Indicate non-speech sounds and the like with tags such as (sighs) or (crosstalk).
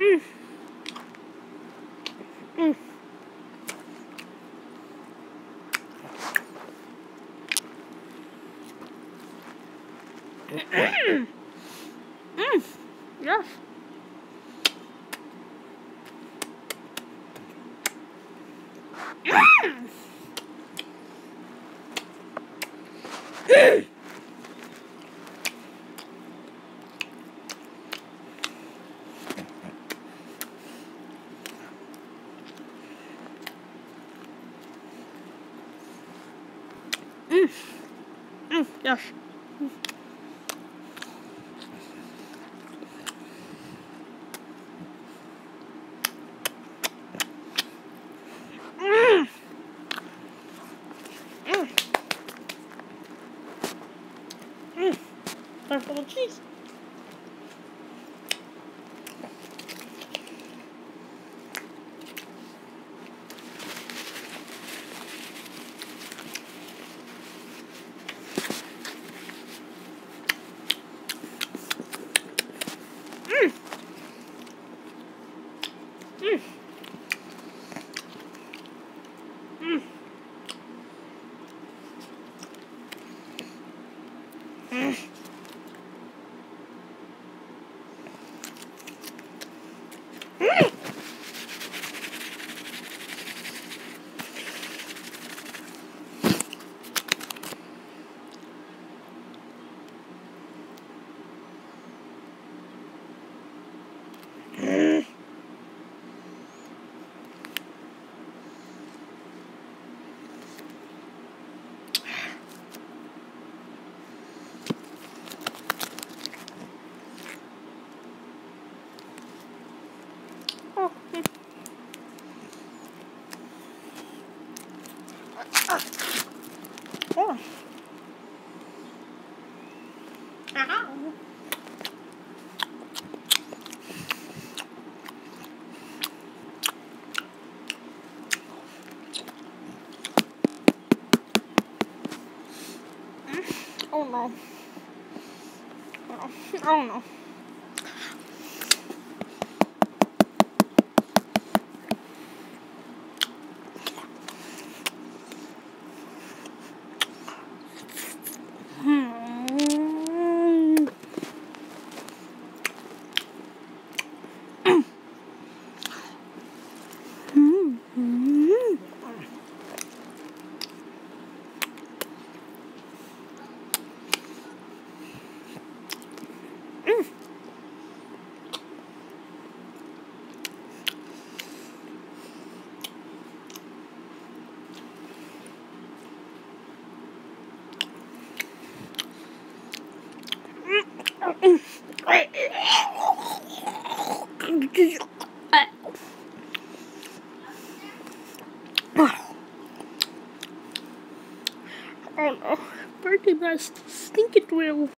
Mm. Mm. Mm. Mm. Yes. Mm. Mm. Mm. Mm. Yes. Mm. Mm. Mm. There's little cheese. Oh. No. Oh no. (sighs) Oh no. Birthday best. Stink it will.